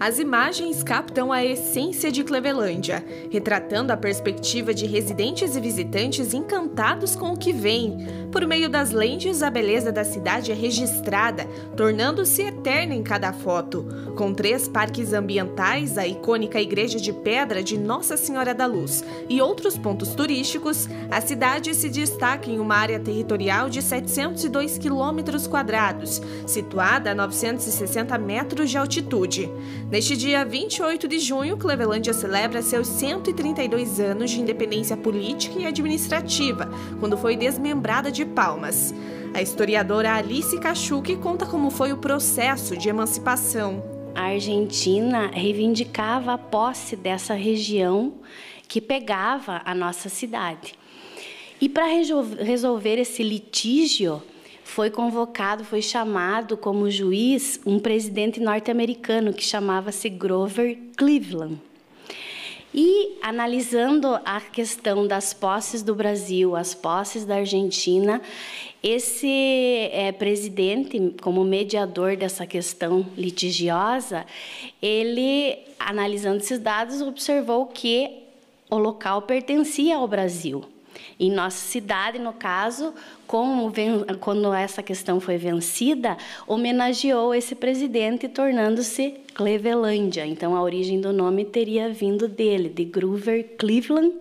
As imagens captam a essência de Clevelândia, retratando a perspectiva de residentes e visitantes encantados com o que vem. Por meio das lentes, a beleza da cidade é registrada, tornando-se eterna em cada foto. Com três parques ambientais, a icônica Igreja de Pedra de Nossa Senhora da Luz e outros pontos turísticos, a cidade se destaca em uma área territorial de 702 quilômetros quadrados, situada a 960 metros de altitude. Neste dia 28 de junho, Clevelândia celebra seus 132 anos de independência política e administrativa, quando foi desmembrada de Palmas. A historiadora Alice Kachuk conta como foi o processo de emancipação. A Argentina reivindicava a posse dessa região que pegava a nossa cidade. E para resolver esse litígio, foi convocado, foi chamado como juiz um presidente norte-americano que chamava-se Grover Cleveland. E analisando a questão das posses do Brasil, as posses da Argentina, esse é, presidente, como mediador dessa questão litigiosa, ele, analisando esses dados, observou que o local pertencia ao Brasil. Em nossa cidade, no caso, como quando essa questão foi vencida, homenageou esse presidente, tornando-se Clevelândia. Então, a origem do nome teria vindo dele, de Grover Cleveland,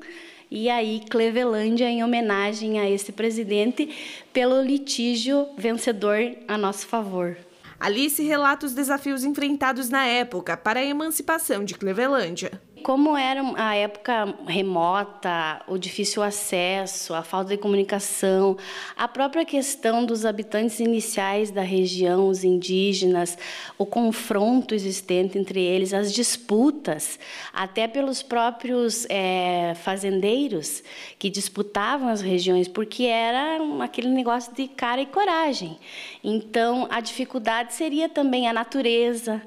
e aí Clevelândia em homenagem a esse presidente pelo litígio vencedor a nosso favor. Alice relata os desafios enfrentados na época para a emancipação de Clevelândia. Como era a época remota, o difícil acesso, a falta de comunicação, a própria questão dos habitantes iniciais da região, os indígenas, o confronto existente entre eles, as disputas, até pelos próprios é, fazendeiros que disputavam as regiões, porque era aquele negócio de cara e coragem. Então, a dificuldade seria também a natureza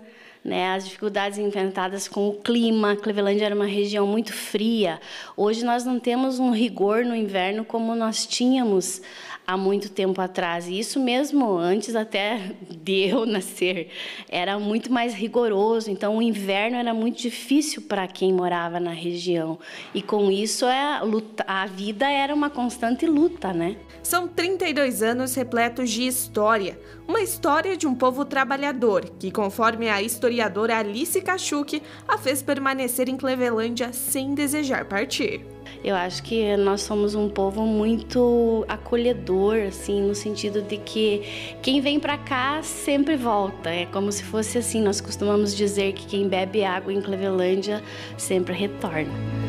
né, as dificuldades enfrentadas com o clima. Cleveland era uma região muito fria. Hoje nós não temos um rigor no inverno como nós tínhamos há muito tempo atrás. E isso mesmo antes até de eu nascer. Era muito mais rigoroso, então o inverno era muito difícil para quem morava na região. E com isso é, a vida era uma constante luta, né? São 32 anos repletos de história. Uma história de um povo trabalhador, que conforme a historiadora Alice Kachuk, a fez permanecer em Clevelândia sem desejar partir. Eu acho que nós somos um povo muito acolhedor, assim, no sentido de que quem vem para cá sempre volta. É como se fosse assim, nós costumamos dizer que quem bebe água em Clevelândia sempre retorna.